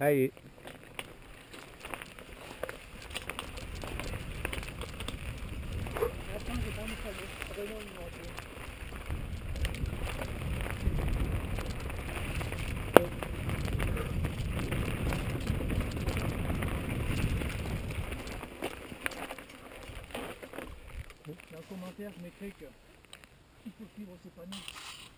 Allez. Dans le commentaire, je mettrai que il faut suivre ses panneaux.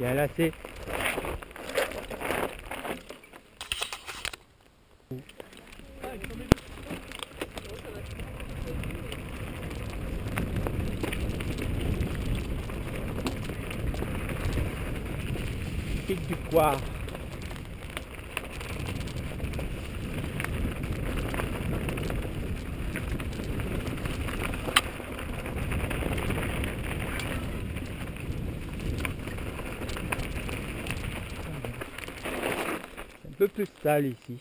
Il y a lacet. Pic du poire. C'est un peu plus sale ici.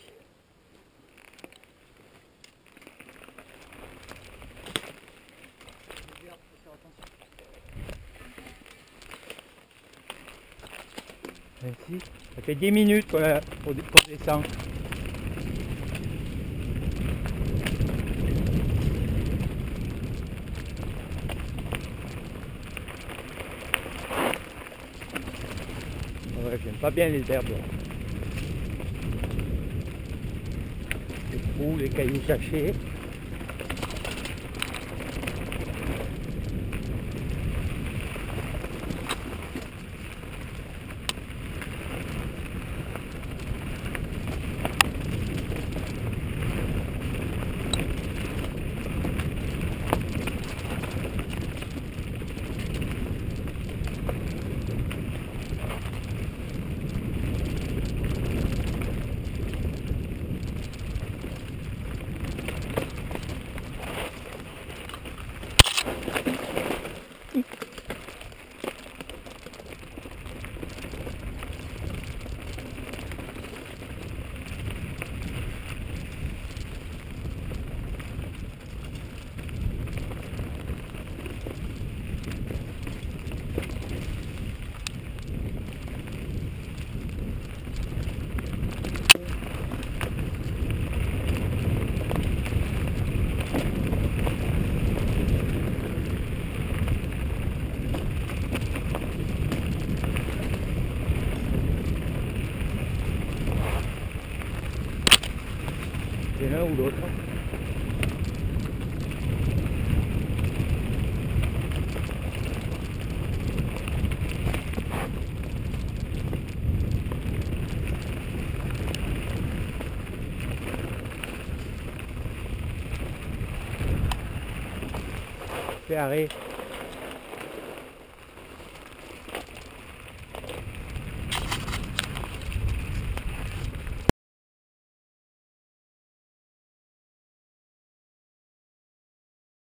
Ainsi. Ça fait 10 minutes qu'on a- qu'on qu'on descend. Ouais, j'aime pas bien les herbes. Les trous, les cailloux cachés. C'est l'un ou l'autre. Fais arrêt.